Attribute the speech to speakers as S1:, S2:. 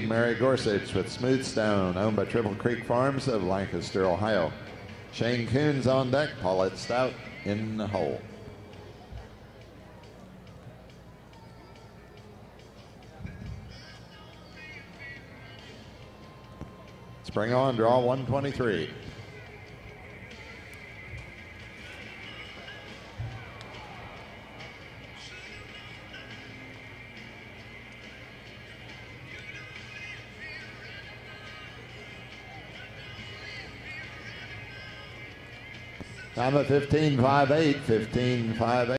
S1: Mary Gorsuch with Smooth Stone, owned by Triple Creek Farms of Lancaster, Ohio. Shane Coons on deck, Paulette Stout in the hole. Spring on, draw 123. Time of 15.58, 15.58.